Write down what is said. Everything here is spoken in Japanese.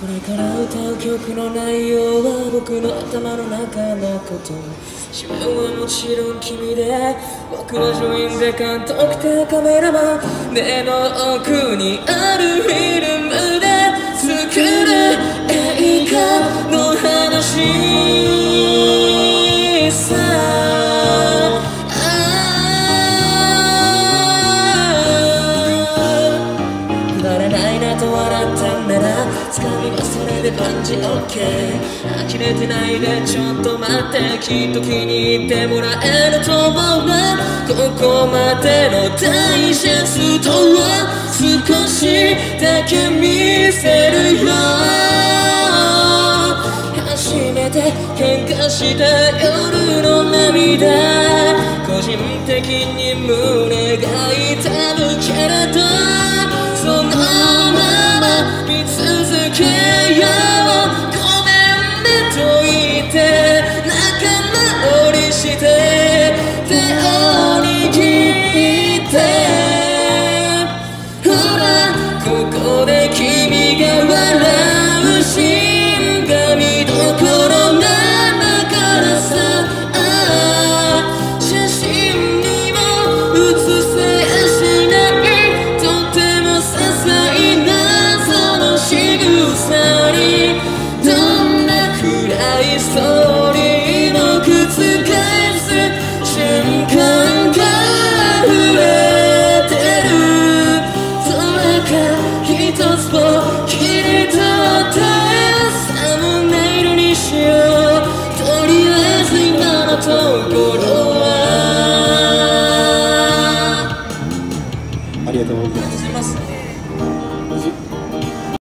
これから歌う曲の内容は僕の頭の中のこと自分はもちろん君で僕は女優で監督でカメラマン目の奥にあるフィルムで作る映画の話さくだらないなと笑ったんなら掴み忘れで感じ OK 呆れてないでちょっと待ってきっと気に入ってもらえると思うなここまでのダイジェストは少しだけ見せるよ初めて喧嘩した夜の涙。個人的に胸ありがとうございます。